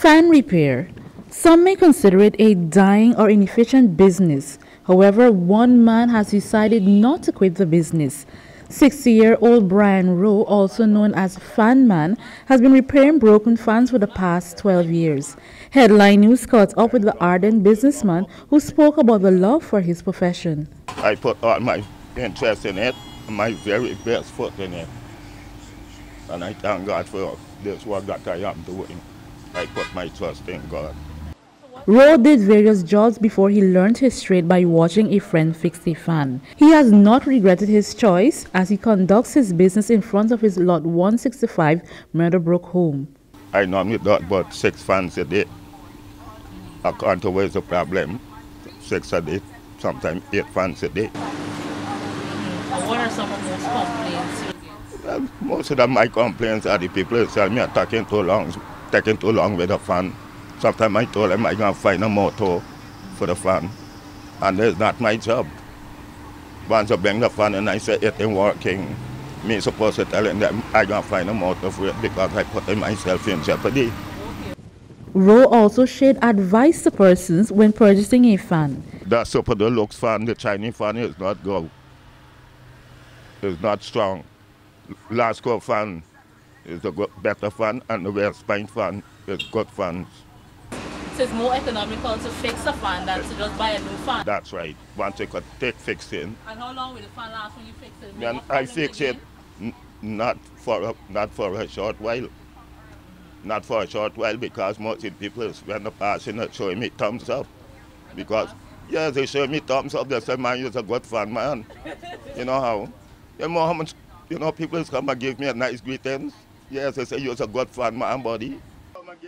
Fan repair. Some may consider it a dying or inefficient business. However, one man has decided not to quit the business. 60-year-old Brian Rowe, also known as Fan Man, has been repairing broken fans for the past 12 years. Headline News caught up with the ardent businessman who spoke about the love for his profession. I put all my interest in it, my very best foot in it. And I thank God for this work that I am doing. I put my trust in God. Rowe did various jobs before he learned his trade by watching a friend fix a fan. He has not regretted his choice as he conducts his business in front of his lot 165 Meadowbrook home. I normally do about six fans a day. According to where's the problem, six a day, sometimes eight fans a day. What are some of those complaints? Well, most of them, my complaints are the people who tell me I'm taking too long, taking too long with the fan. Sometimes I told them I'm going to find a motor for the fan. And it's not my job. Once I bring the fan and I say it ain't working, me supposed to tell them I'm going to find a motor for it because I put myself in jeopardy. Rowe also shared advice to persons when purchasing a fan. The Super Deluxe fan, the Chinese fan, is not good. It's not strong. Last Lasko fan is a good, better fan, and the West Pine fan is good fans. So it's more economical to fix a fan than to just buy a new fan. That's right. Once you could take fixing. And how long will the fan last when you fix it? I fix it not for a, not for a short while. Not for a short while because most of the people when the passing are showing me thumbs up. Because yeah, they show me thumbs up, they say man you're a good fan man. you know how? You know how much you know people come and give me a nice greetings. Yes, they say you're a good fan.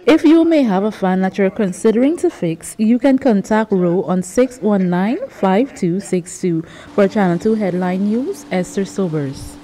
If you may have a fan that you're considering to fix, you can contact Rowe on 619-5262. For Channel 2 Headline News, Esther Sobers.